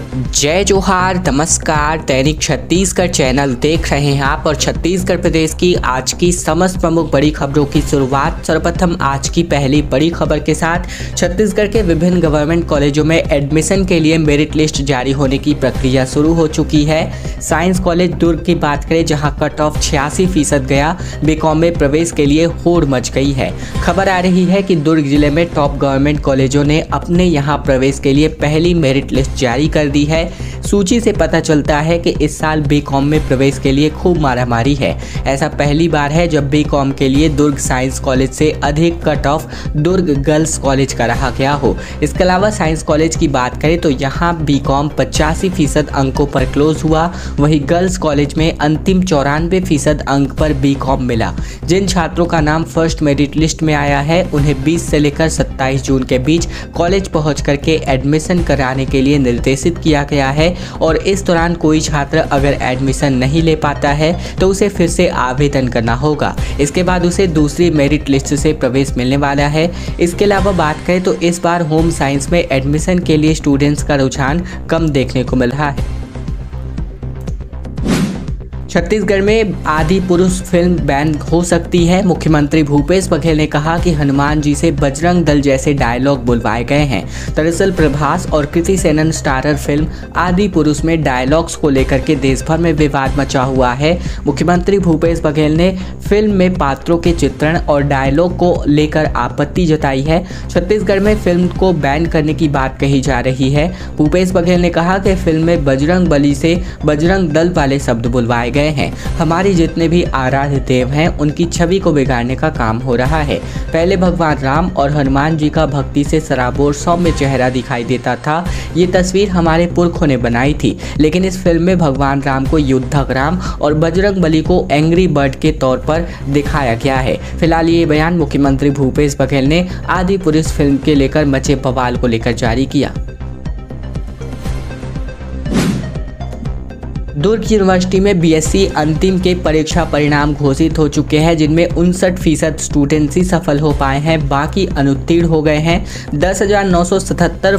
जय जोहार, नमस्कार। दैनिक छत्तीसगढ़ चैनल देख रहे हैं आप और छत्तीसगढ़ प्रदेश की आज की समस्त प्रमुख बड़ी खबरों की शुरुआत। सर्वप्रथम आज की पहली बड़ी खबर के साथ, छत्तीसगढ़ के विभिन्न गवर्नमेंट कॉलेजों में एडमिशन के लिए मेरिट लिस्ट जारी होने की प्रक्रिया शुरू हो चुकी है। साइंस कॉलेज दुर्ग की बात करें, जहाँ कट ऑफ़ छियासी फ़ीसद गया, बीकॉम में प्रवेश के लिए होड़ मच गई है। खबर आ रही है कि दुर्ग ज़िले में टॉप गवर्नमेंट कॉलेजों ने अपने यहाँ प्रवेश के लिए पहली मेरिट लिस्ट जारी कर दी है। सूची से पता चलता है कि इस साल बी कॉम में प्रवेश के लिए खूब मारामारी है। ऐसा पहली बार है जब बी कॉम के लिए दुर्ग साइंस कॉलेज से अधिक cut off Durg girls college का रहा गया हो। इसके अलावा साइंस कॉलेज की बात करें तो यहाँ बी कॉम पचासी फ़ीसद अंकों पर क्लोज हुआ। वहीं गर्ल्स कॉलेज में अंतिम चौरानवे फ़ीसद अंक पर बी कॉम मिला। जिन छात्रों का नाम फ़र्स्ट मेरिट लिस्ट में आया है, उन्हें 20 से लेकर 27 जून के बीच कॉलेज पहुँच करके एडमिशन कराने के लिए निर्देशित किया गया है और इस दौरान कोई छात्र अगर एडमिशन नहीं ले पाता है तो उसे फिर से आवेदन करना होगा। इसके बाद उसे दूसरी मेरिट लिस्ट से प्रवेश मिलने वाला है। इसके अलावा बात करें तो इस बार होम साइंस में एडमिशन के लिए स्टूडेंट्स का रुझान कम देखने को मिल रहा है। छत्तीसगढ़ में आदि पुरुष फ़िल्म बैन हो सकती है। मुख्यमंत्री भूपेश बघेल ने कहा कि हनुमान जी से बजरंग दल जैसे डायलॉग बुलवाए गए हैं। दरअसल प्रभास और कृति सेनन स्टारर फ़िल्म आदि पुरुष में डायलॉग्स को लेकर के देश भर में विवाद मचा हुआ है। मुख्यमंत्री भूपेश बघेल ने फ़िल्म में पात्रों के चित्रण और डायलॉग को लेकर आपत्ति जताई है। छत्तीसगढ़ में फ़िल्म को बैन करने की बात कही जा रही है। भूपेश बघेल ने कहा कि फ़िल्म में बजरंग बली से बजरंग दल वाले शब्द बुलवाए गए गए हैं। हमारी जितने भी आराध्य देव हैं, उनकी छवि को बिगाड़ने का काम हो रहा है। पहले भगवान राम और हनुमान जी का भक्ति से सराबोर सौम्य चेहरा दिखाई देता था। ये तस्वीर हमारे पुरखों ने बनाई थी। लेकिन इस फ़िल्म में भगवान राम को युद्धक राम और बजरंग बली को एंग्री बर्ड के तौर पर दिखाया गया है। फ़िलहाल ये बयान मुख्यमंत्री भूपेश बघेल ने आदि पुरुष फ़िल्म के लेकर मचे बवाल को लेकर जारी किया। दुर्ग यूनिवर्सिटी में बीएससी अंतिम के परीक्षा परिणाम घोषित हो चुके हैं, जिनमें उनसठ फ़ीसद स्टूडेंट्स ही सफल हो पाए हैं, बाकी अनुत्तीर्ण हो गए हैं। दस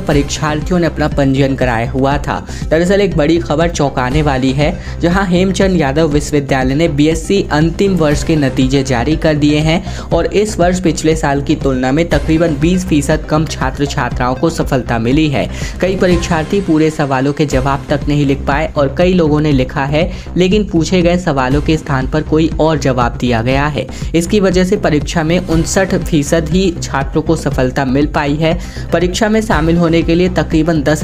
परीक्षार्थियों ने अपना पंजीयन कराया हुआ था। दरअसल एक बड़ी खबर चौंकाने वाली है, जहाँ हेमचंद यादव विश्वविद्यालय ने बीएससी अंतिम वर्ष के नतीजे जारी कर दिए हैं और इस वर्ष पिछले साल की तुलना में तकरीबन बीस फ़ीसद कम छात्र छात्राओं को सफलता मिली है। कई परीक्षार्थी पूरे सवालों के जवाब तक नहीं लिख पाए और कई लोगों ने लिखा है, लेकिन पूछे गए सवालों के स्थान पर कोई और जवाब दिया गया है। इसकी वजह से परीक्षा में उनसठ फ़ीसद ही छात्रों को सफलता मिल पाई है। परीक्षा में शामिल होने के लिए तकरीबन दस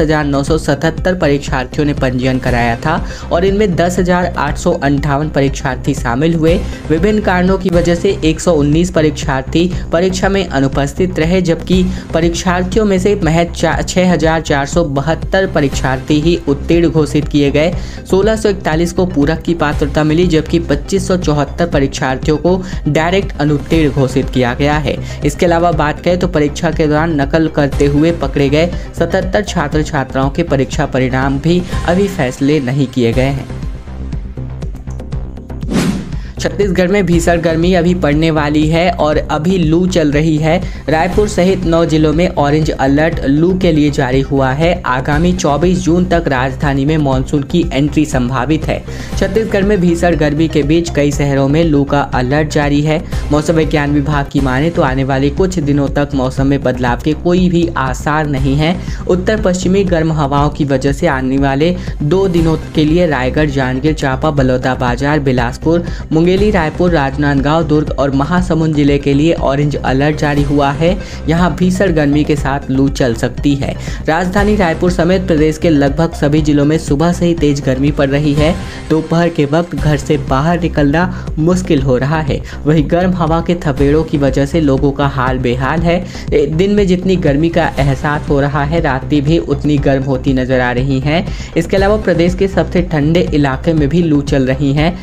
परीक्षार्थियों ने पंजीयन कराया था और इनमें दस परीक्षार्थी शामिल हुए। विभिन्न कारणों की वजह से 119 परीक्षार्थी परीक्षा में अनुपस्थित रहे, जबकि परीक्षार्थियों में से महज छः हज़ार चार सौ बहत्तर परीक्षार्थी ही उत्तीर्ण घोषित किए गए। सोलह 1641 को पूरक की पात्रता मिली, जबकि 2574 परीक्षार्थियों को डायरेक्ट अनुत्तीर्ण घोषित किया गया है। इसके अलावा बात करें तो परीक्षा के दौरान नकल करते हुए पकड़े गए 77 छात्र छात्राओं के परीक्षा परिणाम भी अभी फैसले नहीं किए गए हैं। छत्तीसगढ़ में भीषण गर्मी अभी पड़ने वाली है और अभी लू चल रही है। रायपुर सहित नौ जिलों में ऑरेंज अलर्ट लू के लिए जारी हुआ है। आगामी 24 जून तक राजधानी में मानसून की एंट्री संभावित है। छत्तीसगढ़ में भीषण गर्मी के बीच कई शहरों में लू का अलर्ट जारी है। मौसम विज्ञान विभाग की माने तो आने वाले कुछ दिनों तक मौसम में बदलाव के कोई भी आसार नहीं है। उत्तर पश्चिमी गर्म हवाओं की वजह से आने वाले दो दिनों के लिए रायगढ़, जांजगीर चांपा, बलौदाबाजार, बिलासपुर मुंगेली, रायपुर, राजनांदगांव, दुर्ग और महासमुंद ज़िले के लिए ऑरेंज अलर्ट जारी हुआ है। यहाँ भीषण गर्मी के साथ लू चल सकती है। राजधानी रायपुर समेत प्रदेश के लगभग सभी जिलों में सुबह से ही तेज गर्मी पड़ रही है। दोपहर के वक्त घर से बाहर निकलना मुश्किल हो रहा है। वही गर्म हवा के थपेड़ों की वजह से लोगों का हाल बेहाल है। दिन में जितनी गर्मी का एहसास हो रहा है रात्रि भी उतनी गर्म होती नज़र आ रही हैं। इसके अलावा प्रदेश के सबसे ठंडे इलाके में भी लू चल रही हैं।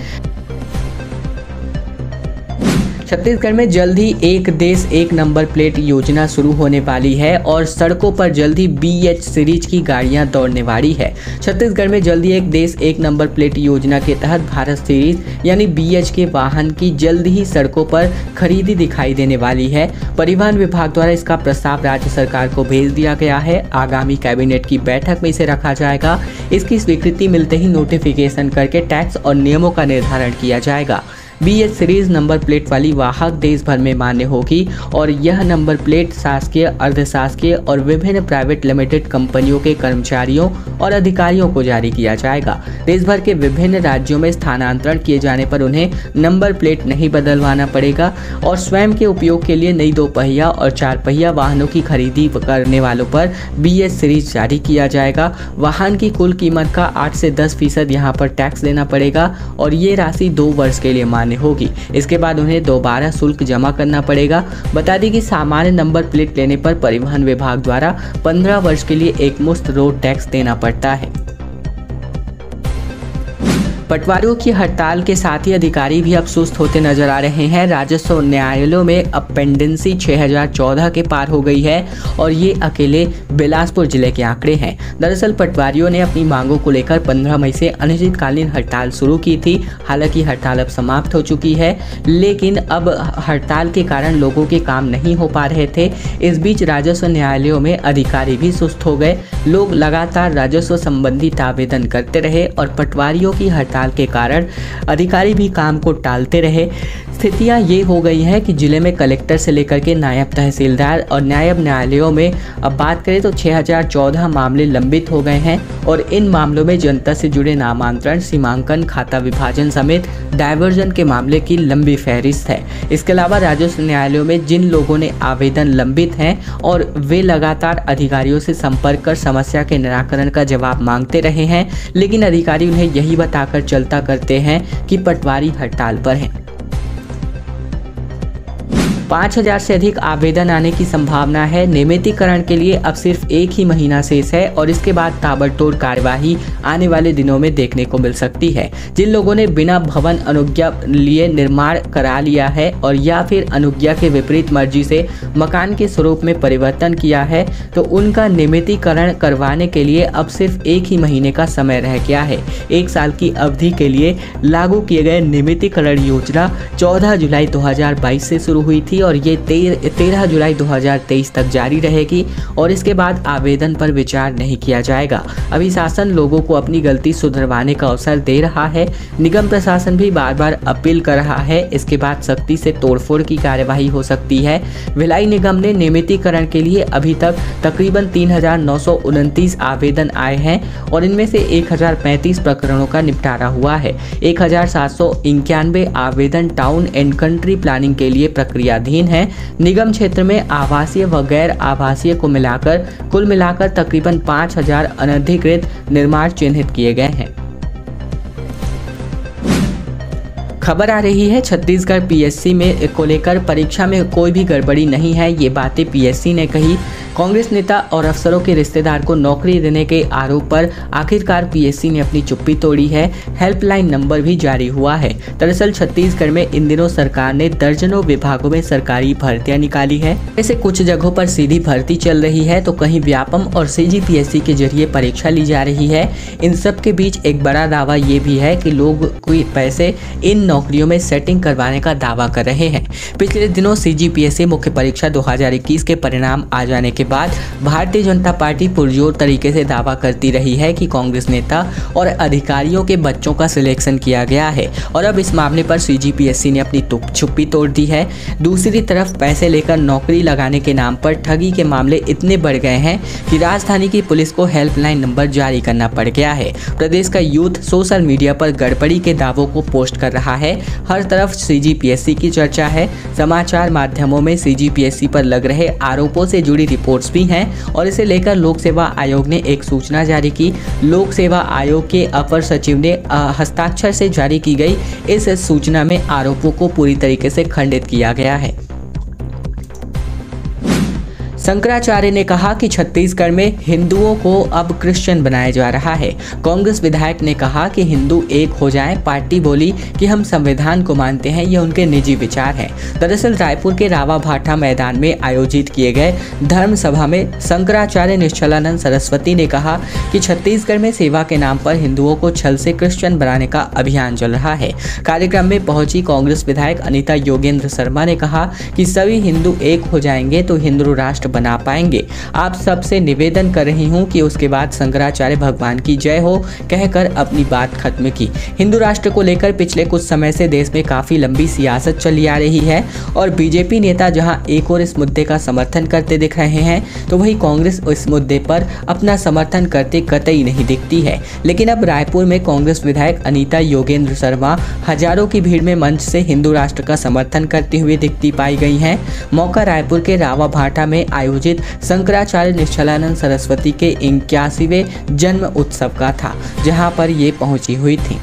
छत्तीसगढ़ में जल्द ही एक देश, एक नंबर प्लेट योजना शुरू होने वाली है और सड़कों पर जल्द ही बी एच सीरीज़ की गाड़ियाँ दौड़ने वाली है। छत्तीसगढ़ में जल्द ही एक देश, एक नंबर प्लेट योजना के तहत भारत सीरीज़, यानी बी एच के वाहन की जल्द ही सड़कों पर खरीदी दिखाई देने वाली है। परिवहन विभाग द्वारा इसका प्रस्ताव राज्य सरकार को भेज दिया गया है। आगामी कैबिनेट की बैठक में इसे रखा जाएगा। इसकी स्वीकृति मिलते ही नोटिफिकेशन करके टैक्स और नियमों का निर्धारण किया जाएगा। B H series number plate वाली वाहक देश भर में मान्य होगी और यह नंबर प्लेट शासकीय, अर्धशासकीय और विभिन्न प्राइवेट लिमिटेड कंपनियों के कर्मचारियों और अधिकारियों को जारी किया जाएगा। देश भर के विभिन्न राज्यों में स्थानांतरण किए जाने पर उन्हें नंबर प्लेट नहीं बदलवाना पड़ेगा और स्वयं के उपयोग के लिए नई दो पहिया और चार पहिया वाहनों की खरीदी करने वालों पर बी एच सीरीज़ जारी किया जाएगा। वाहन की कुल कीमत का आठ से दस फ़ीसद यहाँ पर टैक्स लेना पड़ेगा और ये राशि दो वर्ष के लिए मान्य होगी। इसके बाद उन्हें दोबारा शुल्क जमा करना पड़ेगा। बता दें कि सामान्य नंबर प्लेट लेने पर परिवहन विभाग द्वारा 15 वर्ष के लिए एक मुश्त रोड टैक्स देना पड़ता है पटवारियों की हड़ताल के साथ ही अधिकारी भी अब सुस्त होते नज़र आ रहे हैं। राजस्व न्यायालयों में अपेंडेंसी 6014 के पार हो गई है और ये अकेले बिलासपुर ज़िले के आंकड़े हैं। दरअसल पटवारियों ने अपनी मांगों को लेकर 15 मई से अनिश्चितकालीन हड़ताल शुरू की थी। हालाँकि हड़ताल अब समाप्त हो चुकी है, लेकिन अब हड़ताल के कारण लोगों के काम नहीं हो पा रहे थे। इस बीच राजस्व न्यायालयों में अधिकारी भी सुस्त हो गए। लोग लगातार राजस्व संबंधित आवेदन करते रहे और पटवारियों की हड़ताल हड़ताल के कारण अधिकारी भी काम को टालते रहे। स्थितियाँ ये हो गई हैं कि ज़िले में कलेक्टर से लेकर के नायब तहसीलदार और नायब न्यायालयों में अब बात करें तो 6014 मामले लंबित हो गए हैं और इन मामलों में जनता से जुड़े नामांतरण, सीमांकन, खाता विभाजन समेत डायवर्जन के मामले की लंबी फहरिस्त है। इसके अलावा राजस्व न्यायालयों में जिन लोगों ने आवेदन लंबित हैं और वे लगातार अधिकारियों से संपर्क कर समस्या के निराकरण का जवाब मांगते रहे हैं, लेकिन अधिकारी उन्हें यही बताकर चलता करते हैं कि पटवारी हड़ताल पर हैं। पाँच हज़ार से अधिक आवेदन आने की संभावना है। नियमितीकरण के लिए अब सिर्फ़ एक ही महीना शेष है और इसके बाद ताबड़तोड़ कार्यवाही आने वाले दिनों में देखने को मिल सकती है। जिन लोगों ने बिना भवन अनुज्ञा लिए निर्माण करा लिया है और या फिर अनुज्ञा के विपरीत मर्ज़ी से मकान के स्वरूप में परिवर्तन किया है तो उनका नियमितीकरण करवाने के लिए अब सिर्फ़ एक ही महीने का समय रह गया है। एक साल की अवधि के लिए लागू किए गए नियमितीकरण योजना चौदह जुलाई दो हज़ार बाईस से शुरू हुई थी और ये तेरह जुलाई 2023 तक जारी रहेगी और इसके बाद आवेदन पर विचार नहीं किया जाएगा। अभी शासन लोगों को अपनी गलती सुधरवाने का अवसर दे रहा है। निगम प्रशासन भी बार बार अपील कर रहा है। इसके बाद सख्ती से तोड़फोड़ की कार्यवाही हो सकती है। भिलाई निगम ने नियमितीकरण के लिए अभी तक तकरीबन तीन हज़ार नौ सौ उनतीस आवेदन आए हैं और इनमें से एक हज़ार पैंतीस प्रकरणों का निपटारा हुआ है। एक हज़ार सात सौ इक्यानवे आवेदन टाउन एंड कंट्री प्लानिंग के लिए प्रक्रियाधीन अधीन है। निगम क्षेत्र में आवासीय व गैर आवासीय को मिलाकर, कुल मिलाकर तकरीबन 5000 अनधिकृत निर्माण चिन्हित किए गए हैं। खबर आ रही है, छत्तीसगढ़ पीएससी में को लेकर परीक्षा में कोई भी गड़बड़ी नहीं है, ये बातें पीएससी ने कही। कांग्रेस नेता और अफसरों के रिश्तेदार को नौकरी देने के आरोप पर आखिरकार पीएससी ने अपनी चुप्पी तोड़ी है, हेल्पलाइन नंबर भी जारी हुआ है। दरअसल छत्तीसगढ़ में इन दिनों सरकार ने दर्जनों विभागों में सरकारी भर्तियाँ निकाली है। ऐसे कुछ जगहों पर सीधी भर्ती चल रही है तो कहीं व्यापम और सीजीपीएससी के ज़रिए परीक्षा ली जा रही है। इन सब के बीच एक बड़ा दावा ये भी है की लोग कोई पैसे इन नौकरियों में सेटिंग करवाने का दावा कर रहे हैं। पिछले दिनों सी मुख्य परीक्षा दो हज़ार इक्कीस के परिणाम आ जाने के के बाद भारतीय जनता पार्टी पुरजोर तरीके से दावा करती रही है कि कांग्रेस नेता और अधिकारियों के बच्चों का सिलेक्शन किया गया है और अब इस मामले पर सी ने अपनी छुप्पी तोड़ दी है। दूसरी तरफ़ पैसे लेकर नौकरी लगाने के नाम पर ठगी के मामले इतने बढ़ गए हैं कि राजधानी की पुलिस को हेल्पलाइन नंबर जारी करना पड़ गया है। प्रदेश का यूथ सोशल मीडिया पर गड़बड़ी के दावों को पोस्ट कर रहा है। हर तरफ़ सीजीपीएससी की चर्चा है। समाचार माध्यमों में सीजीपीएससी पर लग रहे आरोपों से जुड़ी रिपोर्ट रिपोर्ट्स भी हैं और इसे लेकर लोक सेवा आयोग ने एक सूचना जारी की। लोक सेवा आयोग के अपर सचिव ने हस्ताक्षर से जारी की गई। इस सूचना में आरोपों को पूरी तरीके से खंडित किया गया है। शंकराचार्य ने कहा कि छत्तीसगढ़ में हिंदुओं को अब क्रिश्चियन बनाया जा रहा है। कांग्रेस विधायक ने कहा कि हिंदू एक हो जाएँ, पार्टी बोली कि हम संविधान को मानते हैं, ये उनके निजी विचार हैं। दरअसल रायपुर के रावा भाटा मैदान में आयोजित किए गए धर्म सभा में शंकराचार्य निश्चलानंद सरस्वती ने कहा कि छत्तीसगढ़ में सेवा के नाम पर हिंदुओं को छल से क्रिश्चियन बनाने का अभियान चल रहा है। कार्यक्रम में पहुँची कांग्रेस विधायक अनिता योगेंद्र शर्मा ने कहा कि सभी हिंदू एक हो जाएँगे तो हिंदू राष्ट्र बना पाएँगे। आप सबसे निवेदन कर रही हूँ कि उसके बाद शंकराचार्य भगवान की जय हो, कहकर अपनी बात खत्म की। हिंदू राष्ट्र को लेकर पिछले कुछ समय से देश में काफ़ी लंबी सियासत चली आ रही है और बीजेपी नेता जहाँ एक और इस मुद्दे का समर्थन करते दिख रहे हैं तो वही कांग्रेस इस मुद्दे पर अपना समर्थन करते कतई नहीं दिखती है। लेकिन अब रायपुर में कांग्रेस विधायक अनीता योगेंद्र शर्मा हज़ारों की भीड़ में मंच से हिंदू राष्ट्र का समर्थन करते हुए दिखती पाई गई हैं। मौका रायपुर के रावा भाटा में आयोजित शंकराचार्य निश्चलानंद सरस्वती के इक्यासीवे जन्म उत्सव का था, जहाँ पर ये पहुँची हुई थी।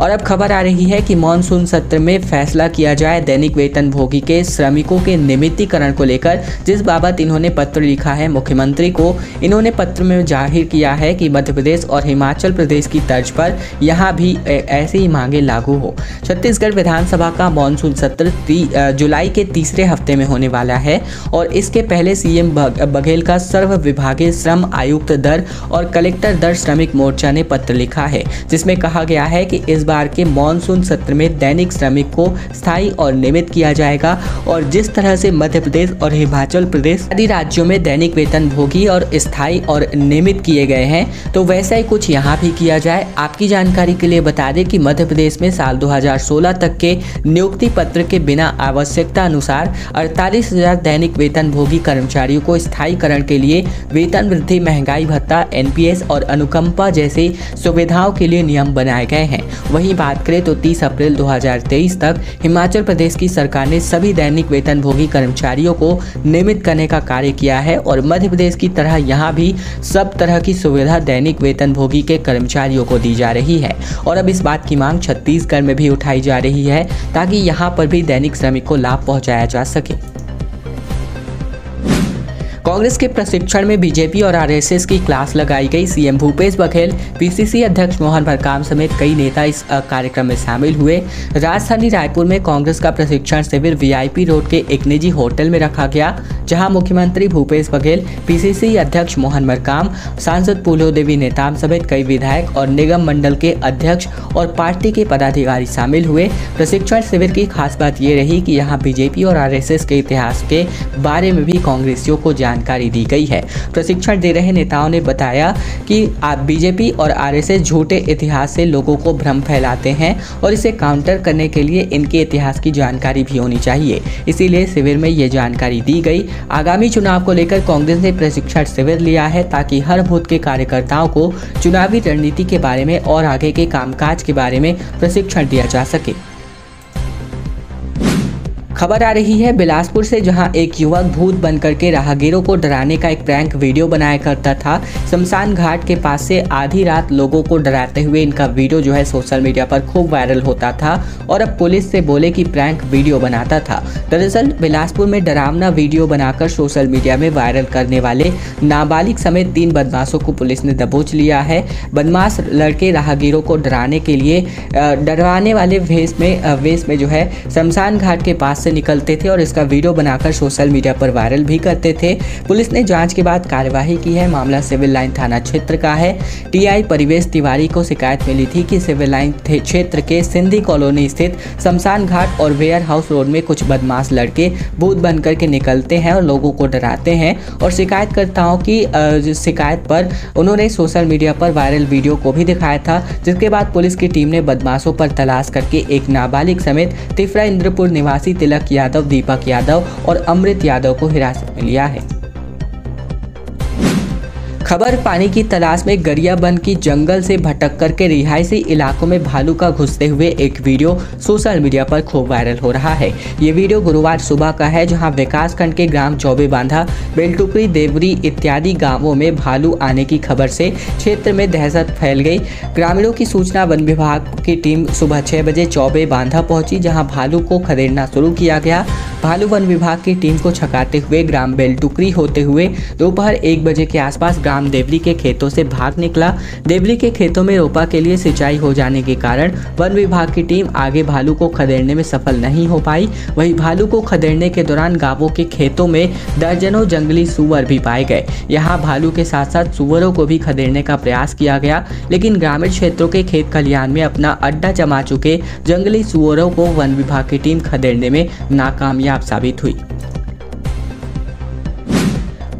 और अब खबर आ रही है कि मानसून सत्र में फैसला किया जाए दैनिक वेतन भोगी के श्रमिकों के नियमितीकरण को लेकर, जिस बाबत इन्होंने पत्र लिखा है, मुख्यमंत्री को इन्होंने पत्र में ज़ाहिर किया है कि मध्य प्रदेश और हिमाचल प्रदेश की तर्ज पर यहाँ भी ऐसी ही मांगे लागू हो। छत्तीसगढ़ विधानसभा का मानसून सत्र जुलाई के तीसरे हफ़्ते में होने वाला है और इसके पहले सीएम बघेल का सर्व विभागीय श्रम आयुक्त दर और कलेक्टर दर श्रमिक मोर्चा ने पत्र लिखा है, जिसमें कहा गया है कि इस बार के मानसून सत्र में दैनिक श्रमिक को स्थायी और नियमित किया जाएगा और जिस तरह से मध्य प्रदेश और हिमाचल प्रदेश आदि राज्यों में दैनिक वेतन भोगी और स्थायी और नियमित किए गए हैं तो वैसा ही कुछ यहाँ भी किया जाए। आपकी जानकारी के लिए बता दें कि मध्य प्रदेश में साल 2016 तक के नियुक्ति पत्र के बिना आवश्यकता अनुसार अड़तालीस दैनिक वेतन भोगी कर्मचारियों को स्थायीकरण के लिए वेतन वृद्धि, महँगाई भत्ता एनपीएस और अनुकंपा जैसी सुविधाओं के लिए नियम बनाए गए हैं। वहीं बात करें तो 30 अप्रैल 2023 तक हिमाचल प्रदेश की सरकार ने सभी दैनिक वेतन भोगी कर्मचारियों को नियमित करने का कार्य किया है और मध्य प्रदेश की तरह यहाँ भी सब तरह की सुविधा दैनिक वेतन भोगी के कर्मचारियों को दी जा रही है। और अब इस बात की मांग छत्तीसगढ़ में भी उठाई जा रही है ताकि यहाँ पर भी दैनिक श्रमिक को लाभ पहुँचाया जा सके। कांग्रेस के प्रशिक्षण में बीजेपी और आरएसएस की क्लास लगाई गई। सीएम भूपेश बघेल पीसीसी अध्यक्ष मोहन भरकाम समेत कई नेता इस कार्यक्रम में शामिल हुए। राजधानी रायपुर में कांग्रेस का प्रशिक्षण शिविर वीआईपी रोड के एक निजी होटल में रखा गया, जहाँ मुख्यमंत्री भूपेश बघेल पीसीसी अध्यक्ष मोहन मरकाम सांसद पुलो देवी नेताम समेत कई विधायक और निगम मंडल के अध्यक्ष और पार्टी के पदाधिकारी शामिल हुए। प्रशिक्षण शिविर की खास बात ये रही कि यहाँ बीजेपी और आरएसएस के इतिहास के बारे में भी कांग्रेसियों को जान जानकारी दी गई है। प्रशिक्षण दे रहे नेताओं ने बताया कि आप बीजेपी और आरएसएस झूठे इतिहास से लोगों को भ्रम फैलाते हैं और इसे काउंटर करने के लिए इनके इतिहास की जानकारी भी होनी चाहिए। इसीलिए शिविर में ये जानकारी दी गई। आगामी चुनाव को लेकर कांग्रेस ने प्रशिक्षण शिविर लिया है ताकि हर बूथ के कार्यकर्ताओं को चुनावी रणनीति के बारे में और आगे के कामकाज के बारे में प्रशिक्षण दिया जा सके। खबर आ रही है, बिलासपुर से जहाँ एक युवक भूत बन करके राहगीरों को डराने का एक प्रैंक वीडियो बनाया करता था। शमशान घाट के पास से आधी रात लोगों को डराते हुए इनका वीडियो जो है सोशल मीडिया पर खूब वायरल होता था और अब पुलिस से बोले कि प्रैंक वीडियो बनाता था। दरअसल, बिलासपुर में डरावना वीडियो बनाकर सोशल मीडिया में वायरल करने वाले नाबालिग समेत तीन बदमाशों को पुलिस ने दबोच लिया है। बदमाश लड़के राहगीरों को डराने के लिए डरवाने वाले वेश में वेश में जो है शमशान घाट के पास से निकलते थे और इसका वीडियो बनाकर सोशल मीडिया पर वायरल भी करते थे। पुलिस ने जाँच के बाद कार्यवाही की है। मामला सिविल लाइन थाना क्षेत्र का है। टीआई परिवेश तिवारी को शिकायत मिली थी कि सिविल लाइन क्षेत्र के सिंधी कॉलोनी स्थित शमशान घाट और वेयर हाउस रोड में कुछ बदमाश लड़के भूत बन करके निकलते हैं और लोगों को डराते हैं और शिकायतकर्ताओं की शिकायत पर उन्होंने सोशल मीडिया पर वायरल वीडियो को भी दिखाया था, जिसके बाद पुलिस की टीम ने बदमाशों पर तलाश करके एक नाबालिग समेत तिफरा इंद्रपुर निवासी तिलक तिलक यादव दीपक यादव और अमृत यादव को हिरासत में लिया है। खबर, पानी की तलाश में गरियाबंद की जंगल से भटक करके रिहायशी इलाकों में भालू का घुसते हुए एक वीडियो सोशल मीडिया पर खूब वायरल हो रहा है। ये वीडियो गुरुवार सुबह का है, जहाँ विकास खंड के ग्राम चौबे बांधा बेलटुकरी देवरी इत्यादि गाँवों में भालू आने की खबर से क्षेत्र में दहशत फैल गई। ग्रामीणों की सूचना वन विभाग की टीम सुबह छह बजे चौबे बांधा पहुँची, जहाँ भालू को खदेड़ना शुरू किया गया। भालू वन विभाग की टीम को छकाते हुए ग्राम बेलटुकरी होते हुए दोपहर एक बजे के आसपास ग्राम देवली के खेतों से भाग निकला। देवली के खेतों में रोपा के लिए सिंचाई हो जाने के कारण वन विभाग की टीम आगे भालू को खदेड़ने में सफल नहीं हो पाई। वही भालू को खदेड़ने के दौरान गाँवों के खेतों में दर्जनों जंगली सुअर भी पाए गए। यहाँ भालू के साथ साथ सुअरों को भी खदेड़ने का प्रयास किया गया, लेकिन ग्रामीण क्षेत्रों के खेत खलिहान में अपना अड्डा जमा चुके जंगली सुअरों को वन विभाग की टीम खदेड़ने में नाकामयाब साबित हुई।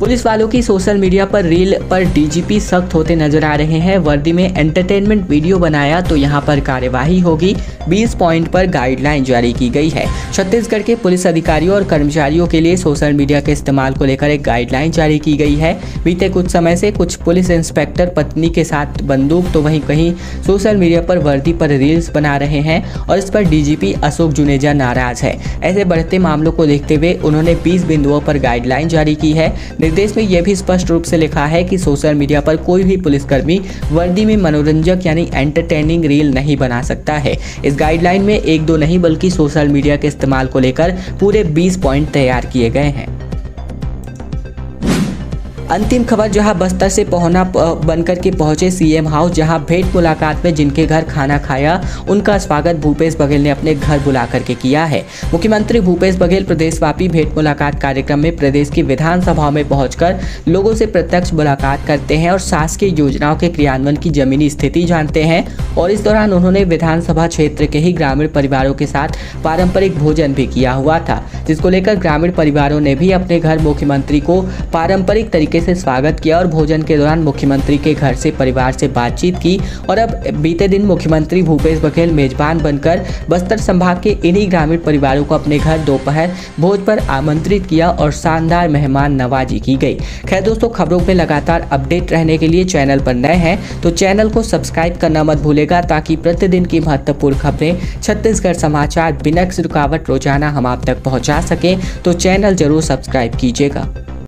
पुलिस वालों की सोशल मीडिया पर रील पर डीजीपी सख्त होते नज़र आ रहे हैं। वर्दी में एंटरटेनमेंट वीडियो बनाया तो यहाँ पर कार्यवाही होगी। 20 पॉइंट पर गाइडलाइन जारी की गई है। छत्तीसगढ़ के पुलिस अधिकारियों और कर्मचारियों के लिए सोशल मीडिया के इस्तेमाल को लेकर एक गाइडलाइन जारी की गई है। बीते कुछ समय से कुछ पुलिस इंस्पेक्टर पत्नी के साथ बंदूक तो वहीं कहीं सोशल मीडिया पर वर्दी पर रील्स बना रहे हैं और इस पर डीजीपी अशोक जुनेजा नाराज़ है। ऐसे बढ़ते मामलों को देखते हुए उन्होंने 20 बिंदुओं पर गाइडलाइन जारी की है। निर्देश में यह भी स्पष्ट रूप से लिखा है कि सोशल मीडिया पर कोई भी पुलिसकर्मी वर्दी में मनोरंजक यानी एंटरटेनिंग रील नहीं बना सकता है। इस गाइडलाइन में एक दो नहीं, बल्कि सोशल मीडिया के इस्तेमाल को लेकर पूरे 20 पॉइंट तैयार किए गए हैं। अंतिम खबर, जहाँ बस्तर से पहुना बनकर के पहुँचे सीएम हाउस, जहाँ भेंट मुलाकात में जिनके घर खाना खाया, उनका स्वागत भूपेश बघेल ने अपने घर बुला करके किया है। मुख्यमंत्री भूपेश बघेल प्रदेशव्यापी भेंट मुलाकात कार्यक्रम में प्रदेश की विधानसभाओं में पहुंचकर लोगों से प्रत्यक्ष मुलाकात करते हैं और शासकीय योजनाओं के क्रियान्वयन की जमीनी स्थिति जानते हैं। और इस दौरान उन्होंने विधानसभा क्षेत्र के ही ग्रामीण परिवारों के साथ पारंपरिक भोजन भी किया हुआ था, जिसको लेकर ग्रामीण परिवारों ने भी अपने घर मुख्यमंत्री को पारंपरिक तरीके से स्वागत किया और भोजन के दौरान मुख्यमंत्री के घर से परिवार से बातचीत की और अब बीते दिन मुख्यमंत्री भूपेश बघेल मेजबान बनकर बस्तर संभाग के इन्हीं ग्रामीण परिवारों को अपने घर दोपहर भोज पर आमंत्रित किया और शानदार मेहमान नवाजी की गई। खैर दोस्तों, खबरों में लगातार अपडेट रहने के लिए चैनल पर नए हैं तो चैनल को सब्सक्राइब करना मत भूलेगा ताकि प्रतिदिन की महत्वपूर्ण खबरें छत्तीसगढ़ समाचार बिना रुकावट रोज़ाना हम आप तक पहुँचा सकें तो चैनल ज़रूर सब्सक्राइब कीजिएगा।